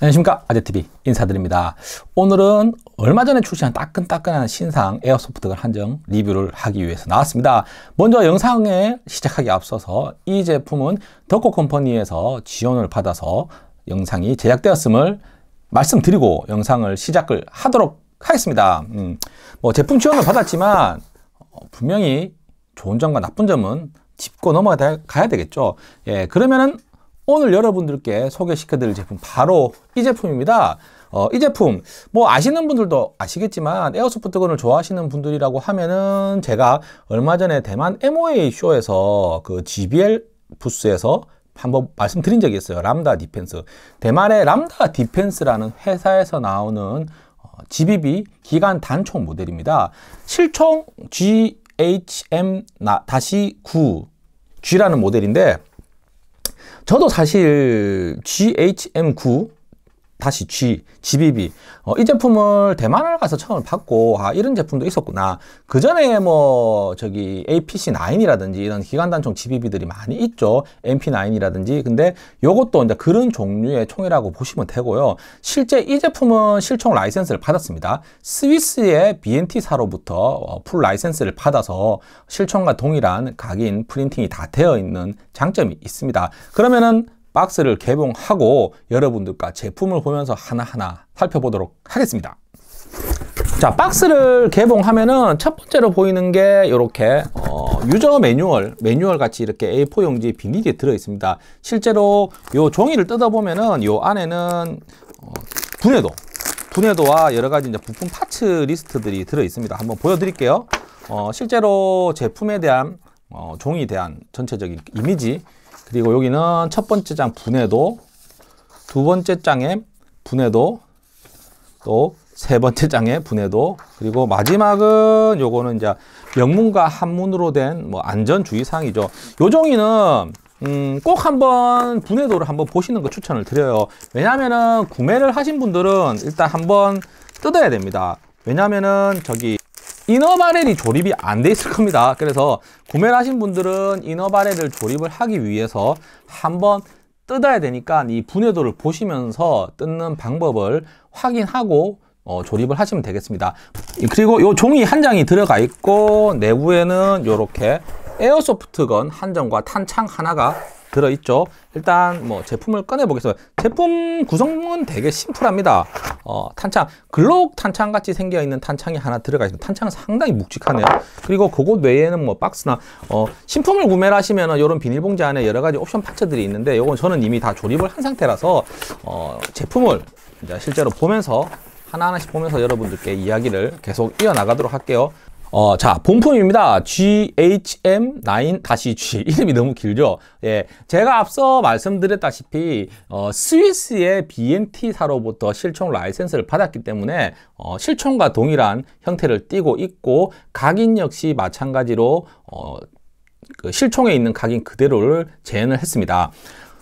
안녕하십니까? 아재TV 인사드립니다. 오늘은 얼마 전에 출시한 따끈따끈한 신상 에어소프트건 한정 리뷰를 하기 위해서 나왔습니다. 먼저 영상에 시작하기 앞서서 이 제품은 덕코 컴퍼니에서 지원을 받아서 영상이 제작되었음을 말씀드리고 영상을 시작을 하도록 하겠습니다. 음, 뭐 제품 지원을 받았지만 어, 분명히 좋은 점과 나쁜 점은 짚고 넘어가야 되겠죠. 예, 그러면은 오늘 여러분들께 소개시켜드릴 제품 바로 이 제품입니다. 어, 이 제품 뭐 아시는 분들도 아시겠지만 airsoft gun을 좋아하시는 분들이라고 하면은 제가 얼마 전에 대만 MOA 쇼에서 그 GBL 부스에서 한번 말씀드린 적이 있어요. 람다 디펜스. 대만의 람다 디펜스라는 회사에서 나오는 GBB 어, 기관단총 모델입니다. 실총 GHM-9 G라는 모델인데 저도 사실 GHM9 다시 G, GBB 어, 이 제품을 대만을 가서 처음 받고 아 이런 제품도 있었구나. 그 전에 뭐 저기 APC9이라든지 이런 기관단총 GBB들이 많이 있죠. MP9이라든지. 근데 요것도 이제 그런 종류의 총이라고 보시면 되고요. 실제 이 제품은 실총 라이센스를 받았습니다. 스위스의 B&T사로부터 어, 풀 라이센스를 받아서 실총과 동일한 각인 프린팅이 다 되어 있는 장점이 있습니다. 그러면은 박스를 개봉하고 여러분들과 제품을 보면서 하나하나 살펴보도록 하겠습니다. 자, 박스를 개봉하면은 첫 번째로 보이는 게 이렇게 어, 유저 매뉴얼, 매뉴얼 같이 이렇게 A4 용지 비닐이 들어 있습니다. 실제로 요 종이를 뜯어 보면은 요 안에는 어, 분해도, 분해도와 여러 가지 이제 부품 parts list들이 들어 있습니다. 한번 보여드릴게요. 어, 실제로 제품에 대한 어, 종이에 대한 전체적인 이미지 그리고 여기는 첫 번째 장 분해도, 두 번째 장에 분해도, 또 세 번째 장에 분해도, 그리고 마지막은 요거는 이제 영문과 한문으로 된 뭐 안전주의사항이죠. 요 종이는 음, 꼭 한번 분해도를 한번 보시는 거 추천을 드려요. 왜냐면은 구매를 하신 분들은 일단 한번 뜯어야 됩니다. 왜냐면은 저기 이너바렐이 조립이 안 돼 있을 겁니다. 그래서 구매를 하신 분들은 이너바렐을 조립을 하기 위해서 한번 뜯어야 되니까 이 분해도를 보시면서 뜯는 방법을 확인하고 어, 조립을 하시면 되겠습니다. 그리고 이 종이 한 장이 들어가 있고 내부에는 이렇게 에어소프트건 한 장과 탄창 하나가 들어있죠. 일단 뭐 제품을 꺼내 보겠습니다. 제품 구성은 되게 심플합니다. 어, 탄창, 글록 탄창 같이 생겨 있는 탄창이 하나 들어가 있습니다. 탄창은 상당히 묵직하네요. 그리고 그것 외에는 뭐 박스나 어, 신품을 구매를 하시면은 이런 비닐봉지 안에 여러 가지 옵션 파츠들이 있는데 이건 저는 이미 다 조립을 한 상태라서 어, 제품을 이제 실제로 보면서 하나하나씩 보면서 여러분들께 이야기를 계속 이어나가도록 할게요. 어, 자, 본품입니다. GHM9-G. 이름이 너무 길죠? 예. 제가 앞서 말씀드렸다시피, 어, 스위스의 BNT사로부터 실총 라이센스를 받았기 때문에, 어, 실총과 동일한 형태를 띠고 있고, 각인 역시 마찬가지로, 어, 그 실총에 있는 각인 그대로를 재현을 했습니다.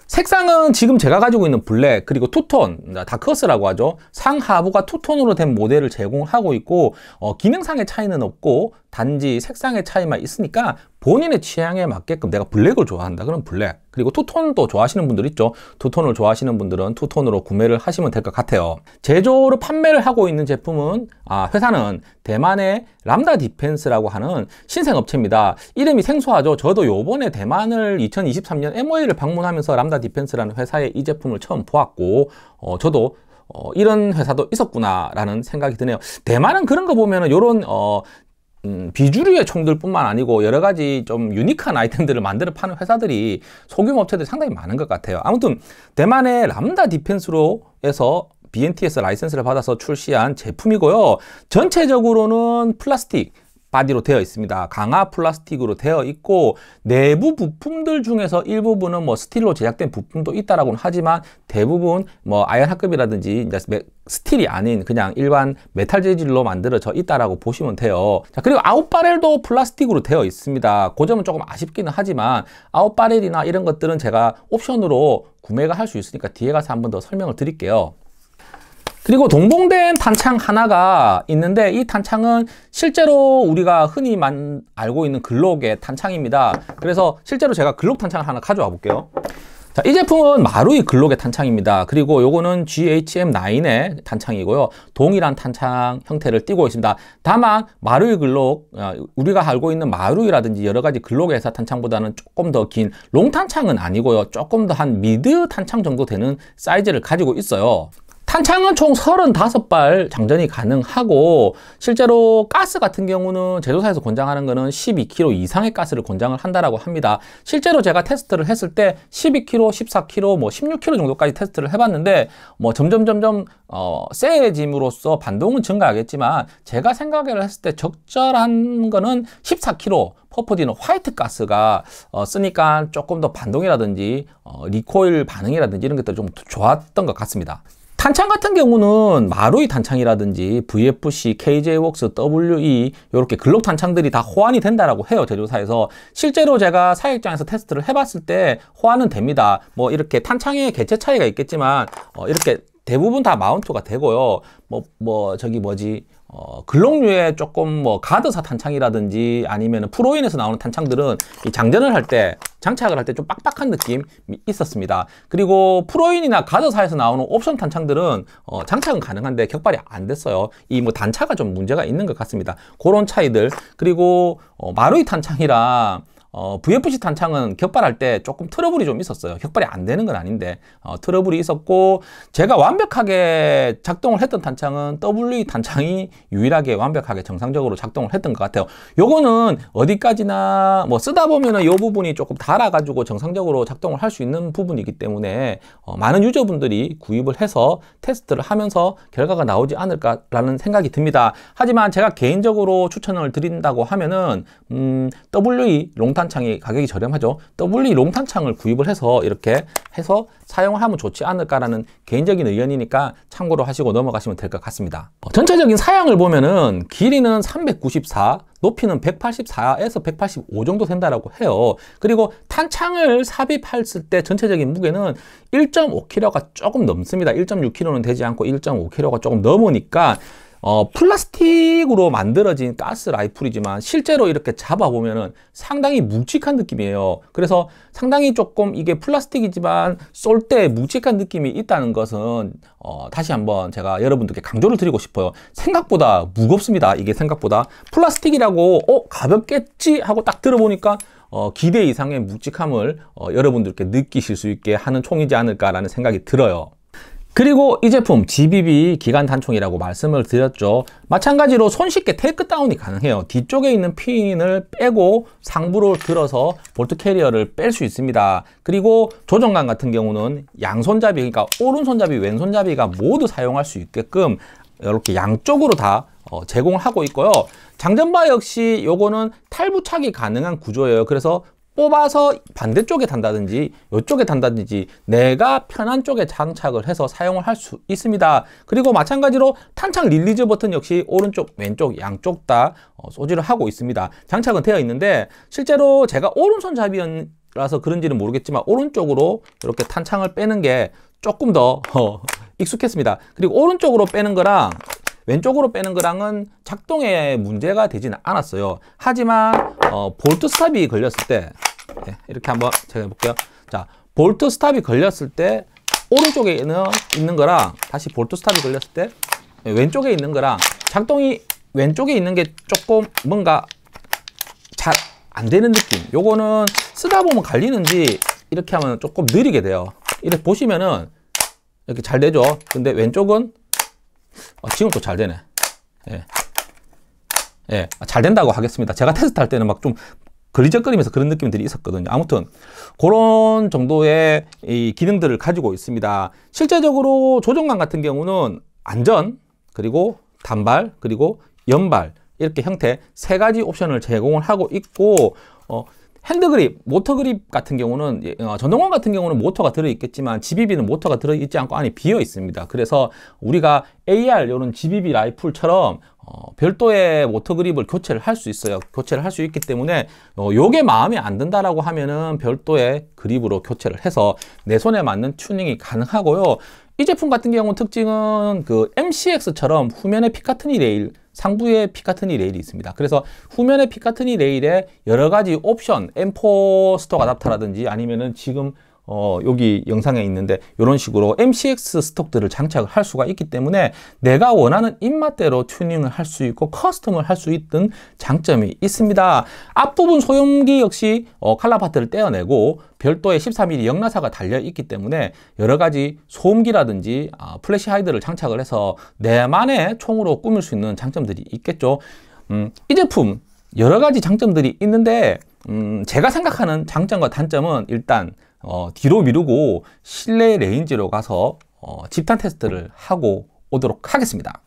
색상은 지금 제가 가지고 있는 블랙 그리고 투톤 다크서스라고 하죠. 상하부가 투톤으로 된 모델을 제공하고 있고 어, 기능상의 차이는 없고 단지 색상의 차이만 있으니까 본인의 취향에 맞게끔 내가 블랙을 좋아한다. 그럼 블랙. 그리고 투톤도 좋아하시는 분들 있죠? 투톤을 좋아하시는 분들은 투톤으로 구매를 하시면 될 것 같아요. 제조를 판매를 하고 있는 제품은 아 회사는 대만의 람다 디펜스라고 하는 신생업체입니다. 이름이 생소하죠? 저도 요번에 대만을 2023년 MOA를 방문하면서 람다 디펜스라는 회사의 이 제품을 처음 보았고 어, 저도 어, 이런 회사도 있었구나라는 생각이 드네요. 대만은 그런 거 보면은 요런 어, 음, 비주류의 총들뿐만 아니고 여러 가지 좀 유니크한 아이템들을 만들어 파는 회사들이 소규모 업체들이 상당히 많은 것 같아요. 아무튼 대만의 람다 디펜스로 해서 B&T에서 라이센스를 받아서 출시한 제품이고요. 전체적으로는 플라스틱, 바디로 되어 있습니다. 강화 플라스틱으로 되어 있고 내부 부품들 중에서 일부분은 뭐 스틸로 제작된 부품도 있다라고는 하지만 대부분 뭐 아연합금이라든지 스틸이 아닌 그냥 일반 메탈 재질로 만들어져 있다라고 보시면 돼요. 자 그리고 out barrel도 플라스틱으로 되어 있습니다. 그 점은 조금 아쉽기는 하지만 out barrel이나 이런 것들은 제가 옵션으로 구매가 할 수 있으니까 뒤에 가서 한 번 더 설명을 드릴게요. 그리고 동봉된 탄창 하나가 있는데 이 탄창은 실제로 우리가 흔히 알고 있는 글록의 탄창입니다. 그래서 실제로 제가 글록 탄창을 하나 가져와 볼게요. 자, 이 제품은 마루이 글록의 탄창입니다. 그리고 요거는 GHM9의 탄창이고요. 동일한 탄창 형태를 띠고 있습니다. 다만 마루이 글록, 어, 우리가 알고 있는 마루이라든지 여러 가지 글록의 회사 탄창보다는 조금 더 긴 롱탄창은 아니고요. 조금 더 한 미드 탄창 정도 되는 사이즈를 가지고 있어요. 탄창은 총 35발 장전이 가능하고 실제로 가스 같은 경우는 제조사에서 권장하는 거는 12kg 이상의 가스를 권장을 한다라고 합니다. 실제로 제가 테스트를 했을 때 12kg, 14kg, 뭐 16kg 정도까지 테스트를 해봤는데 뭐 점점 점점 어, 세짐으로써 반동은 증가하겠지만 제가 생각을 했을 때 적절한 거는 14kg 퍼프디노 화이트 가스가 어, 쓰니까 조금 더 반동이라든지 어, recoil 반응이라든지 이런 것들이 좀 좋았던 것 같습니다. 탄창 같은 경우는 마루이 탄창이라든지 VFC, KJ Works, WE 이렇게 글록 탄창들이 다 호환이 된다라고 해요 제조사에서. 실제로 제가 사격장에서 테스트를 해봤을 때 호환은 됩니다. 뭐 이렇게 탄창의 개체 차이가 있겠지만 어, 이렇게 대부분 다 마운트가 되고요. 뭐뭐 뭐 저기 뭐지 어, 글록류의 조금 뭐 가드사 탄창이라든지 아니면 프로인에서 나오는 탄창들은 이 장전을 할 때 장착을 할 때 좀 빡빡한 느낌이 있었습니다. 그리고 프로인이나 가드사에서 나오는 옵션 탄창들은 어, 장착은 가능한데 격발이 안 됐어요. 이 뭐 단차가 좀 문제가 있는 것 같습니다. 그런 차이들 그리고 어, 마루이 탄창이랑 어, VFC 탄창은 격발할 때 조금 트러블이 좀 있었어요. 격발이 안 되는 건 아닌데 어, 트러블이 있었고 제가 완벽하게 작동을 했던 탄창은 WE 탄창이 유일하게 완벽하게 정상적으로 작동을 했던 것 같아요. 요거는 어디까지나 뭐 쓰다 보면은 요 부분이 조금 달아가지고 정상적으로 작동을 할 수 있는 부분이기 때문에 어, 많은 유저분들이 구입을 해서 테스트를 하면서 결과가 나오지 않을까라는 생각이 듭니다. 하지만 제가 개인적으로 추천을 드린다고 하면은 음, WE 롱탄 롱탄창이 가격이 저렴하죠. WE 롱탄창을 구입을 해서 이렇게 해서 사용을 하면 좋지 않을까라는 개인적인 의견이니까 참고로 하시고 넘어가시면 될 것 같습니다. 어, 전체적인 사양을 보면은 길이는 394, 높이는 184에서 185 정도 된다라고 해요. 그리고 탄창을 삽입했을 때 전체적인 무게는 1.5kg가 조금 넘습니다. 1.6kg는 되지 않고 1.5kg가 조금 넘으니까 어, 플라스틱으로 만들어진 가스 라이플이지만 실제로 이렇게 잡아보면은 상당히 묵직한 느낌이에요. 그래서 상당히 조금 이게 플라스틱이지만 쏠 때 묵직한 느낌이 있다는 것은 어, 다시 한번 제가 여러분들께 강조를 드리고 싶어요. 생각보다 무겁습니다. 이게 생각보다 플라스틱이라고 어 가볍겠지 하고 딱 들어보니까 어, 기대 이상의 묵직함을 어, 여러분들께 느끼실 수 있게 하는 총이지 않을까라는 생각이 들어요. 그리고 이 제품 GBB 기관단총이라고 말씀을 드렸죠. 마찬가지로 손쉽게 takedown이 가능해요. 뒤쪽에 있는 핀을 빼고 상부로 들어서 bolt carrier를 뺄 수 있습니다. 그리고 조정간 같은 경우는 양손잡이, 그러니까 오른손잡이, 왼손잡이가 모두 사용할 수 있게끔 이렇게 양쪽으로 다 어, 제공을 하고 있고요. 장전바 역시 요거는 탈부착이 가능한 구조예요. 그래서 뽑아서 반대쪽에 단다든지 이쪽에 단다든지 내가 편한 쪽에 장착을 해서 사용을 할 수 있습니다. 그리고 마찬가지로 탄창 release 버튼 역시 오른쪽, 왼쪽, 양쪽 다 어, 소지를 하고 있습니다. 장착은 되어 있는데 실제로 제가 오른손잡이라서 그런지는 모르겠지만 오른쪽으로 이렇게 탄창을 빼는 게 조금 더 어, 익숙했습니다. 그리고 오른쪽으로 빼는 거랑 왼쪽으로 빼는 거랑은 작동에 문제가 되지는 않았어요. 하지만 어, bolt stop이 걸렸을 때 네, 이렇게 한번 제가 해볼게요. 자, bolt stop이 걸렸을 때 오른쪽에 있는, 있는 거랑 다시 bolt stop이 걸렸을 때 왼쪽에 있는 거랑 작동이 왼쪽에 있는 게 조금 뭔가 잘 안 되는 느낌. 요거는 쓰다 보면 갈리는지 이렇게 하면 조금 느리게 돼요. 이렇게 보시면은 이렇게 잘 되죠. 근데 왼쪽은 어, 지금 또 잘 되네. 예. 예, 잘 된다고 하겠습니다. 제가 테스트 할 때는 막좀 걸리적거리면서 그런 느낌들이 있었거든요. 아무튼 그런 정도의 이 기능들을 가지고 있습니다. 실제적으로 조정관 같은 경우는 안전 그리고 단발 그리고 연발 이렇게 형태 세 가지 옵션을 제공을 하고 있고 어, hand grip, motor grip 같은 경우는 어, 전동건 같은 경우는 모터가 들어있겠지만 GBB는 모터가 들어있지 않고 안에 비어 있습니다. 그래서 우리가 AR 이런 GBB 라이플처럼 어, 별도의 motor grip을 교체를 할 수 있어요. 교체를 할 수 있기 때문에 어, 요게 마음에 안 든다라고 하면은 별도의 grip으로 교체를 해서 내 손에 맞는 튜닝이 가능하고요. 이 제품 같은 경우 특징은 그 MCX처럼 후면에 Picatinny rail 상부에 Picatinny rail이 있습니다. 그래서 후면에 Picatinny rail에 여러 가지 옵션, M4 stock adapter라든지 아니면은 지금 어, 여기 영상에 있는데 이런 식으로 MCX stock들을 장착을 할 수가 있기 때문에 내가 원하는 입맛대로 튜닝을 할 수 있고 custom을 할 수 있던 장점이 있습니다. 앞부분 소음기 역시 어, 칼라 파트를 떼어내고 별도의 14mm 역나사가 달려 있기 때문에 여러 가지 소음기라든지 아, flash hider를 장착을 해서 나만의 총으로 꾸밀 수 있는 장점들이 있겠죠. 음, 이 제품 여러 가지 장점들이 있는데 음, 제가 생각하는 장점과 단점은 일단 어, 뒤로 미루고 실내 range로 가서 어, 집탄 테스트를 하고 오도록 하겠습니다.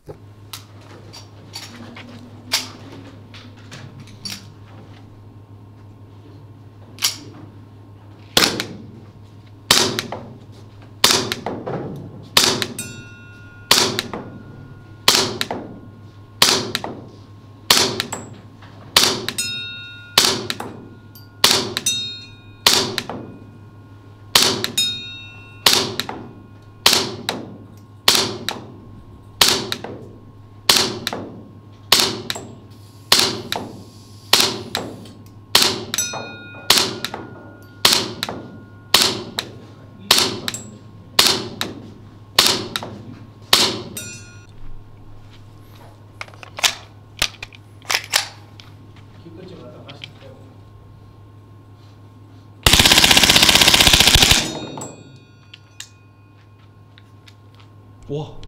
와.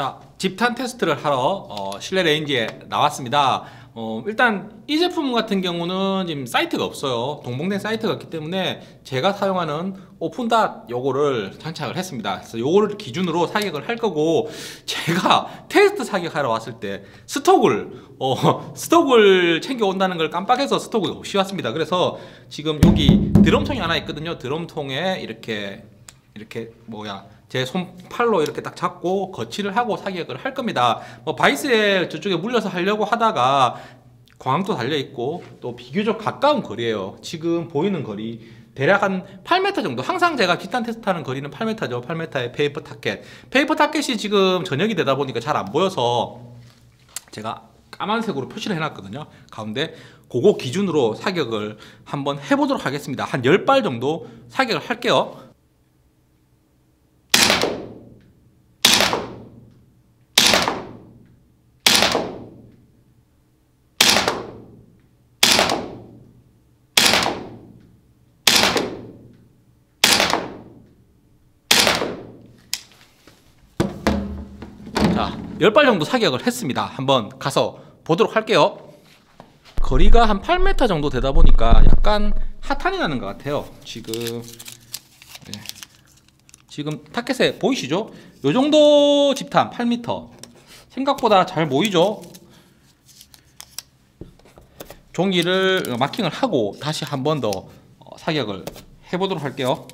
자, 집탄 테스트를 하러 어, 실내 range에 나왔습니다. 어, 일단 이 제품 같은 경우는 지금 sight가 없어요. 동봉된 sight가 없기 때문에 제가 사용하는 open dot 요거를 장착을 했습니다. 그래서 요거를 기준으로 사격을 할 거고 제가 테스트 사격하러 왔을 때 stock을 어, stock을 챙겨 온다는 걸 깜빡해서 stock을 없이 왔습니다. 그래서 지금 여기 드럼통이 하나 있거든요. 드럼통에 이렇게 이렇게 뭐야 제 손팔로 이렇게 딱 잡고 거치를 하고 사격을 할 겁니다. 뭐 바이스에 저쪽에 물려서 하려고 하다가 광도 달려 있고 또 비교적 가까운 거리예요. 지금 보이는 거리 대략 한 8m 정도. 항상 제가 집탄 테스트하는 거리는 8m죠. 8m의 paper target. 페이퍼 타켓이 지금 저녁이 되다 보니까 잘 안 보여서 제가 까만색으로 표시를 해놨거든요. 가운데 그거 기준으로 사격을 한번 해보도록 하겠습니다. 한 10발 정도 사격을 할게요. 자, 10발 정도 사격을 했습니다. 한번 가서 보도록 할게요. 거리가 한 8m 정도 되다 보니까 약간 핫한이 나는 것 같아요. 지금 네. 지금 타켓에 보이시죠? 요 정도 집탄 8m 생각보다 잘 모이죠? 종이를 마킹을 하고 다시 한 번 더 사격을 해보도록 할게요.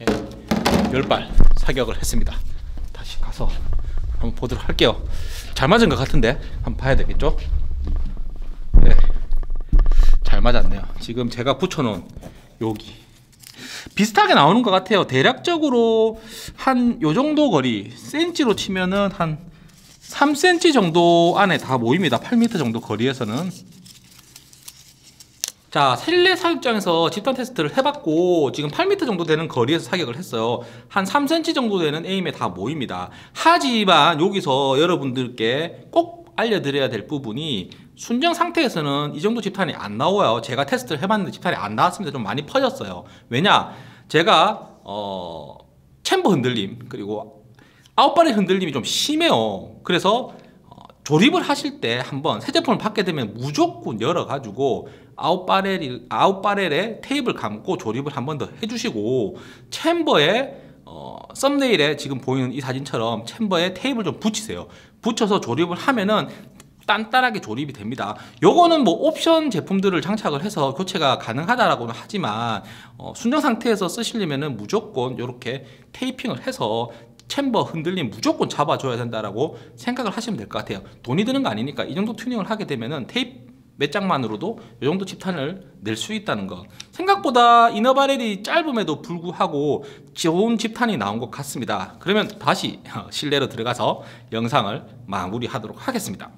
예, 10발 사격을 했습니다. 다시 가서 한번 보도록 할게요. 잘 맞은 것 같은데 한번 봐야 되겠죠? 네, 잘 맞았네요. 지금 제가 붙여놓은 여기 비슷하게 나오는 것 같아요. 대략적으로 한 요 정도 거리 센치로 치면은 한 3cm 정도 안에 다 모입니다. 8m 정도 거리에서는. 자, 실내 사육장에서 집단 테스트를 해봤고 지금 8m 정도 되는 거리에서 사격을 했어요. 한 3cm 정도 되는 에임에 다 모입니다. 하지만 여기서 여러분들께 꼭 알려드려야 될 부분이 순정 상태에서는 이 정도 집탄이 안 나와요. 제가 테스트를 해봤는데 집탄이 안 나왔습니다. 좀 많이 퍼졌어요. 왜냐? 제가 어, 챔버 흔들림 그리고 아웃발의 흔들림이 좀 심해요. 그래서 어, 조립을 하실 때 한번 새 제품을 받게 되면 무조건 열어가지고 아웃바렐, 아웃바렐에 테이블 감고 조립을 한 번 더 해주시고 챔버에 어, 썸네일에 지금 보이는 이 사진처럼 챔버에 테이블 좀 붙이세요. 붙여서 조립을 하면은 단단하게 조립이 됩니다. 요거는 뭐 옵션 제품들을 장착을 해서 교체가 가능하다라고는 하지만 어, 순정 상태에서 쓰시려면은 무조건 이렇게 테이핑을 해서 chamber 흔들림 무조건 잡아줘야 된다라고 생각을 하시면 될 것 같아요. 돈이 드는 거 아니니까 이 정도 튜닝을 하게 되면은 테이프 몇 장만으로도 이 정도 집탄을 낼 수 있다는 것. 생각보다 inner barrel이 짧음에도 불구하고 좋은 집탄이 나온 것 같습니다. 그러면 다시 실내로 들어가서 영상을 마무리하도록 하겠습니다.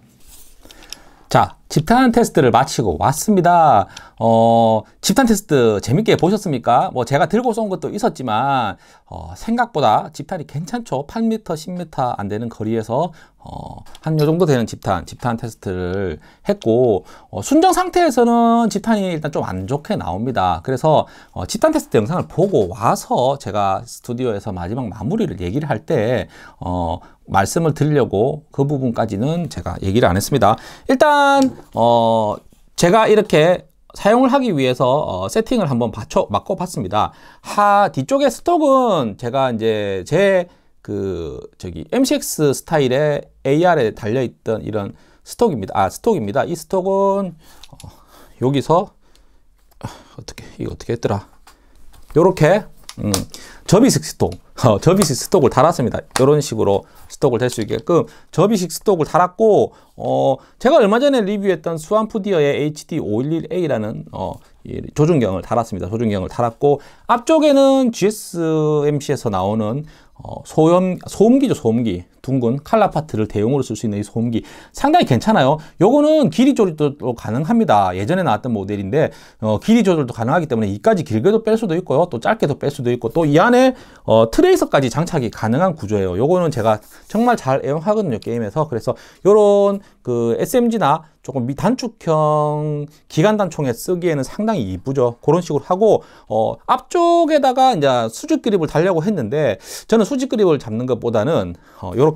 자, 집탄 테스트를 마치고 왔습니다. 어, 집탄 테스트 재밌게 보셨습니까? 뭐 제가 들고 쏜 것도 있었지만 어, 생각보다 집탄이 괜찮죠. 8m, 10m 안 되는 거리에서 어, 한 요 정도 되는 집탄, 집탄 테스트를 했고 어, 순정 상태에서는 집탄이 일단 좀 안 좋게 나옵니다. 그래서 어, 집탄 테스트 영상을 보고 와서 제가 스튜디오에서 마지막 마무리를 얘기를 할 때 어, 말씀을 드리려고 그 부분까지는 제가 얘기를 안 했습니다. 일단 어, 제가 이렇게 사용을 하기 위해서 어, 세팅을 한번 받쳐, 바꿔 봤습니다. 하, 뒤쪽에 스톡은 제가 이제 제 그, 저기, MCX 스타일의 AR에 달려있던 이런 스톡입니다. 아, 스톡입니다. 이 스톡은, 어, 여기서, 어떻게, 이거 어떻게 했더라. 요렇게, 음, 접이식 스톡, 어, 접이식 스톡을 달았습니다. 이런 식으로 스톡을 될 수 있게끔 접이식 스톡을 달았고, 어, 제가 얼마 전에 리뷰했던 수완푸디어의 HD511A라는, 어, 조준경을 달았습니다. 조준경을 달았고, 앞쪽에는 GSMC에서 나오는 어, 소염, 소음기죠, 소음기. 둥근 칼라 파트를 대용으로 쓸 수 있는 이 소음기. 상당히 괜찮아요. 요거는 길이 조절도 가능합니다. 예전에 나왔던 모델인데, 어, 길이 조절도 가능하기 때문에 이까지 길게도 뺄 수도 있고요. 또 짧게도 뺄 수도 있고, 또 이 안에, 어, 트레이서까지 장착이 가능한 구조예요. 요거는 제가 정말 잘 애용하거든요, 게임에서. 그래서 요런 그 SMG나 조금 단축형 기관 단총에 쓰기에는 상당히 이쁘죠. 그런 식으로 하고 어, 앞쪽에다가 이제 수직 그립을 달려고 했는데 저는 수직 그립을 잡는 것보다는 어, 요렇게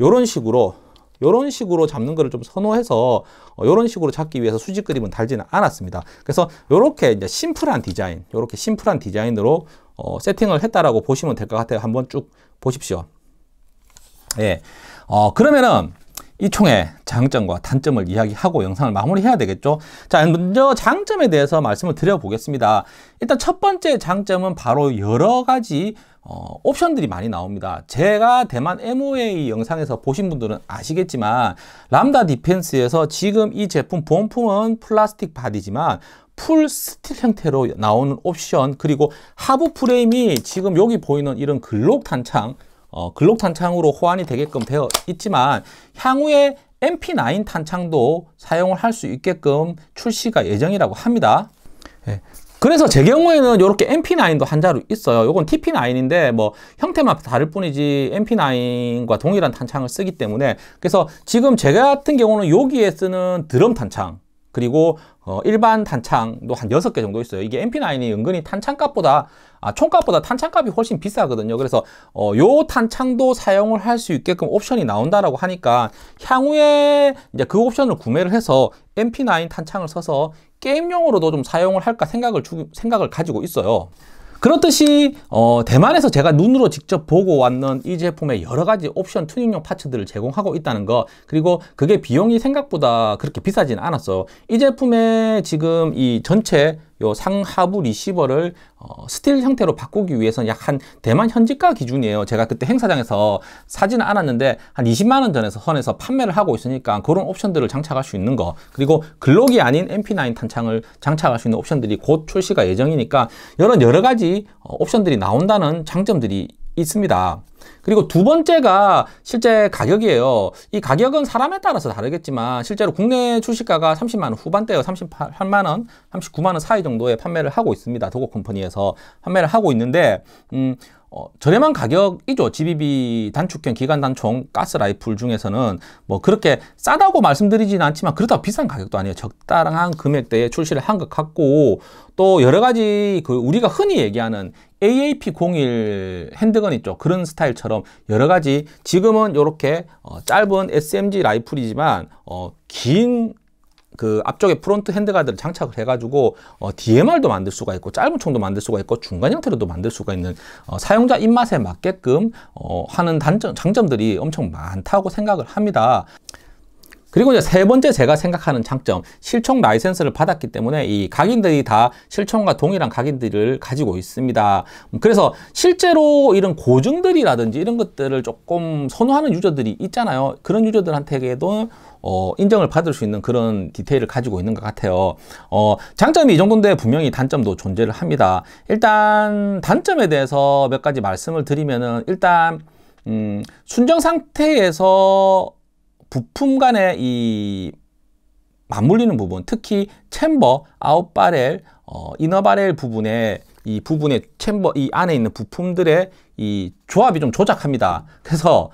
요런 식으로 요런 식으로 잡는 거를 좀 선호해서 어, 요런 식으로 잡기 위해서 수직 그립은 달지는 않았습니다. 그래서 요렇게 이제 심플한 디자인, 요렇게 심플한 디자인으로 어, 세팅을 했다라고 보시면 될 것 같아요. 한번 쭉 보십시오. 예. 어, 그러면은 이 총의 장점과 단점을 이야기하고 영상을 마무리해야 되겠죠. 자, 먼저 장점에 대해서 말씀을 드려보겠습니다. 일단 첫 번째 장점은 바로 여러 가지 어, 옵션들이 많이 나옵니다. 제가 대만 MOA 영상에서 보신 분들은 아시겠지만 람다 디펜스에서 지금 이 제품 본품은 플라스틱 body지만 full steel 형태로 나오는 옵션 그리고 하부 프레임이 지금 여기 보이는 이런 글록 탄창 어, 글록 탄창으로 호환이 되게끔 되어 있지만 향후에 MP9 탄창도 사용을 할 수 있게끔 출시가 예정이라고 합니다. 예. 그래서 제 경우에는 이렇게 MP9도 한 자루 있어요. 이건 TP9인데 뭐 형태만 다를 뿐이지 MP9과 동일한 탄창을 쓰기 때문에 그래서 지금 제가 같은 경우는 여기에 쓰는 드럼 탄창 그리고 어, 일반 탄창도 한 6개 정도 있어요. 이게 MP9이 은근히 탄창값보다, 아, 총값보다 탄창값이 훨씬 비싸거든요. 그래서, 어, 요 탄창도 사용을 할 수 있게끔 옵션이 나온다라고 하니까, 향후에 이제 그 옵션을 구매를 해서 MP9 탄창을 써서 게임용으로도 좀 사용을 할까 생각을, 주, 생각을 가지고 있어요. 그렇듯이 어, 대만에서 제가 눈으로 직접 보고 왔는 이 제품의 여러 가지 옵션 튜닝용 parts들을 제공하고 있다는 거 그리고 그게 비용이 생각보다 그렇게 비싸진 않았어 이 제품의 지금 이 전체 요 상하부 리시버를 어, steel 형태로 바꾸기 위해서는 약 한 대만 현지가 기준이에요. 제가 그때 행사장에서 사지는 않았는데 한 20만 원 전에서 선에서 판매를 하고 있으니까 그런 옵션들을 장착할 수 있는 거 그리고 글록이 아닌 MP9 탄창을 장착할 수 있는 옵션들이 곧 출시가 예정이니까 이런 여러 가지 어, 옵션들이 나온다는 장점들이 있습니다. 그리고 두 번째가 실제 가격이에요. 이 가격은 사람에 따라서 다르겠지만 실제로 국내 출시가가 30만 원 후반대요. 38만 원, 39만 원 사이 정도에 판매를 하고 있습니다. 도고 컴퍼니에서 판매를 하고 있는데 음 어, 저렴한 가격이죠. GBB 단축형 기관 단총 가스 라이플 중에서는 뭐 그렇게 싸다고 말씀드리지는 않지만 그렇다고 비싼 가격도 아니에요. 적당한 금액대에 출시를 한 것 같고 또 여러 가지 그 우리가 흔히 얘기하는 AAP01 handgun 있죠. 그런 스타일처럼 여러 가지 지금은 이렇게 어, 짧은 SMG 라이플이지만 어, 긴 그 앞쪽에 front handguard를 장착을 해가지고 어, DMR도 만들 수가 있고 짧은 총도 만들 수가 있고 중간 형태로도 만들 수가 있는 어, 사용자 입맛에 맞게끔 어, 하는 단점 장점들이 엄청 많다고 생각을 합니다. 그리고 이제 세 번째 제가 생각하는 장점, 실총 라이센스를 받았기 때문에 이 각인들이 다 실총과 동일한 각인들을 가지고 있습니다. 그래서 실제로 이런 고증들이라든지 이런 것들을 조금 선호하는 유저들이 있잖아요. 그런 유저들한테도 어, 인정을 받을 수 있는 그런 디테일을 가지고 있는 것 같아요. 어, 장점이 이 정도인데 분명히 단점도 존재를 합니다. 일단 단점에 대해서 몇 가지 말씀을 드리면은 일단 음, 순정 상태에서 부품 간의 이 맞물리는 부분, 특히 chamber, out barrel, 어, inner barrel 부분에 이 부분의 chamber 이 안에 있는 부품들의 이 조합이 좀 조악합니다. 그래서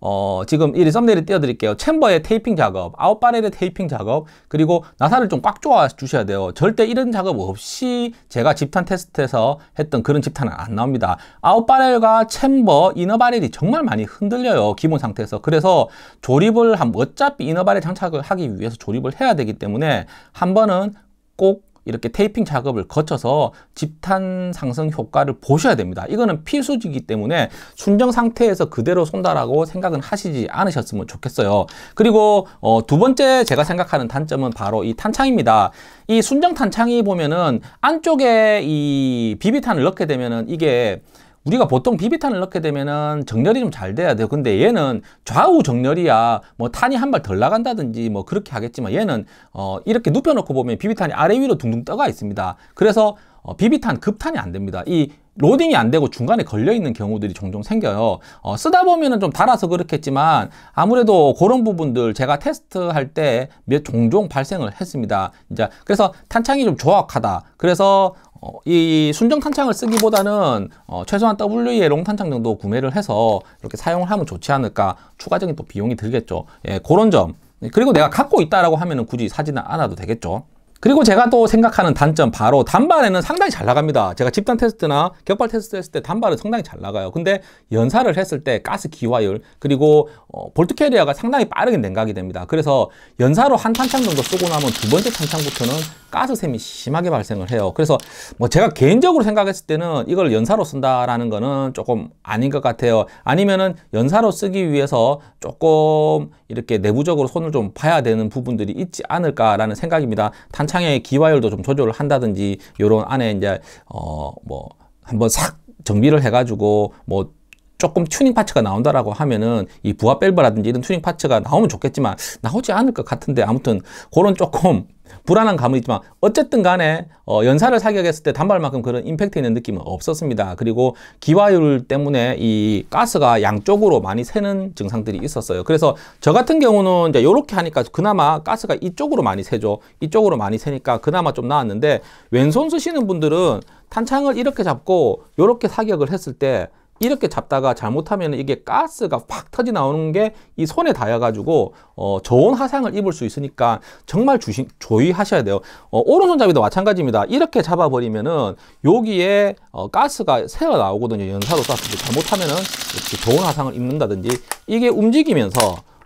어, 지금 이 thumbnail을 띄워드릴게요. 챔버의 테이핑 작업, out barrel의 테이핑 작업, 그리고 나사를 좀 꽉 조아 주셔야 돼요. 절대 이런 작업 없이 제가 집탄 테스트에서 했던 그런 집탄은 안 나옵니다. 아웃바렐과 챔버, 이너바렐이 정말 많이 흔들려요. 기본 상태에서. 그래서 조립을 한, 어차피 이너바렐 장착을 하기 위해서 조립을 해야 되기 때문에 한 번은 꼭 이렇게 테이핑 작업을 거쳐서 집탄 상승 효과를 보셔야 됩니다. 이거는 필수지기 때문에 순정 상태에서 그대로 쏜다라고 생각은 하시지 않으셨으면 좋겠어요. 그리고 어, 두 번째 제가 생각하는 단점은 바로 이 탄창입니다. 이 순정 탄창이 보면은 안쪽에 이 비비탄을 넣게 되면은 이게 우리가 보통 비비탄을 넣게 되면은 정렬이 좀 잘 돼야 돼요. 근데 얘는 좌우 정렬이야 뭐 탄이 한 발 덜 나간다든지 뭐 그렇게 하겠지만 얘는 어 이렇게 눕혀놓고 보면 비비탄이 아래 위로 둥둥 떠가 있습니다. 그래서 어 비비탄 급탄이 안 됩니다. 이 로딩이 안 되고 중간에 걸려 있는 경우들이 종종 생겨요. 어, 쓰다 보면은 좀 달아서 그렇겠지만 아무래도 그런 부분들 제가 테스트할 때 몇 종종 발생을 했습니다. 이제 그래서 탄창이 좀 조악하다. 그래서 어, 이 순정 탄창을 쓰기보다는 어, 최소한 WE의 long 탄창 정도 구매를 해서 이렇게 사용을 하면 좋지 않을까 추가적인 또 비용이 들겠죠. 예, 그런 점. 그리고 내가 갖고 있다라고 하면은 굳이 사지는 않아도 되겠죠 그리고 제가 또 생각하는 단점 바로 단발에는 상당히 잘 나갑니다. 제가 집단 테스트나 격발 테스트 했을 때 단발은 상당히 잘 나가요. 근데 연사를 했을 때 가스 기화율 그리고 어, bolt carrier가 상당히 빠르게 냉각이 됩니다. 그래서 연사로 한 탄창 정도 쓰고 나면 두 번째 탄창부터는 가스샘이 심하게 발생을 해요. 그래서 뭐 제가 개인적으로 생각했을 때는 이걸 연사로 쓴다라는 거는 조금 아닌 것 같아요. 아니면은 연사로 쓰기 위해서 조금 이렇게 내부적으로 손을 좀 봐야 되는 부분들이 있지 않을까라는 생각입니다. 탄창의 기화율도 좀 조절을 한다든지 요런 안에 이제 어 뭐 한번 싹 정비를 해가지고 뭐 조금 튜닝 parts가 나온다라고 하면은 이 부하 밸브라든지 이런 튜닝 parts가 나오면 좋겠지만 나오지 않을 것 같은데 아무튼 그런 조금 불안한 감은 있지만 어쨌든 간에 어, 연사를 사격했을 때 단발만큼 그런 임팩트 있는 느낌은 없었습니다. 그리고 기화율 때문에 이 가스가 양쪽으로 많이 새는 증상들이 있었어요. 그래서 저 같은 경우는 이제 이렇게 하니까 그나마 가스가 이쪽으로 많이 새죠. 이쪽으로 많이 새니까 그나마 좀 나았는데 왼손 쓰시는 분들은 탄창을 이렇게 잡고 이렇게 사격을 했을 때 이렇게 잡다가 잘못하면 이게 가스가 확 터지 나오는 게 이 손에 닿아가지고 어, 좋은 화상을 입을 수 있으니까 정말 주시, 조의하셔야 돼요. 어, 오른손잡이도 마찬가지입니다. 이렇게 잡아버리면은 여기에 어, 가스가 새어 나오거든요. 연사로 쐈을 때 잘못하면은 이렇게 좋은 화상을 입는다든지 이게 움직이면서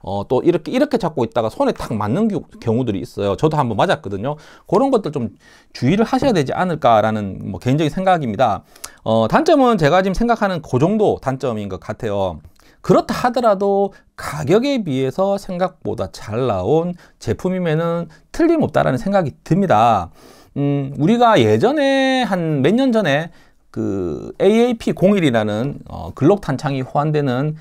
어, 또 이렇게, 이렇게 잡고 있다가 손에 탁 맞는 경우들이 있어요. 저도 한번 맞았거든요. 그런 것들 좀 주의를 하셔야 되지 않을까라는 뭐 개인적인 생각입니다. 어, 단점은 제가 지금 생각하는 그 정도 단점인 것 같아요. 그렇다 하더라도 가격에 비해서 생각보다 잘 나온 제품이면은 틀림없다라는 생각이 듭니다. 음, 우리가 예전에 한 몇 년 전에 그 AAP01이라는 어, 글록 탄창이 호환되는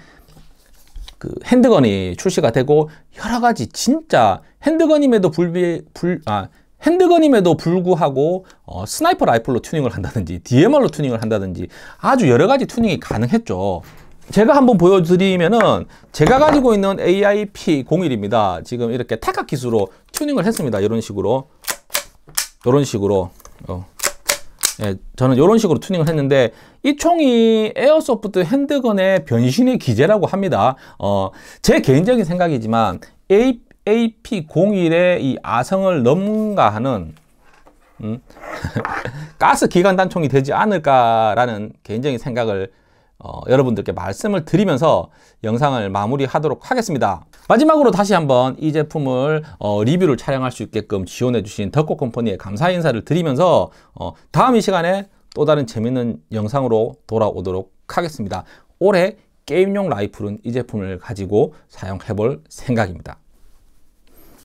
그 handgun이 출시가 되고 여러 가지 진짜 handgun임에도 불비 불 아 handgun임에도 불구하고 어, sniper rifle로 튜닝을 한다든지 DMR로 튜닝을 한다든지 아주 여러 가지 튜닝이 가능했죠. 제가 한번 보여드리면은 제가 가지고 있는 AIP01입니다. 지금 이렇게 타각 기수로 튜닝을 했습니다. 이런 식으로 이런 식으로 어. 예, 저는 이런 식으로 튜닝을 했는데 이 총이 에어소프트 핸드건의 변신의 기제라고 합니다. 어, 제 개인적인 생각이지만 AP01의 이 아성을 넘가하는 음? 가스 기관 단총이 되지 않을까라는 개인적인 생각을 어, 여러분들께 말씀을 드리면서 영상을 마무리하도록 하겠습니다. 마지막으로 다시 한번 이 제품을 어, 리뷰를 촬영할 수 있게끔 지원해 주신 덕코 컴퍼니에 감사 인사를 드리면서 어, 다음 이 시간에 또 다른 재밌는 영상으로 돌아오도록 하겠습니다. 올해 게임용 라이플은 이 제품을 가지고 사용해 볼 생각입니다.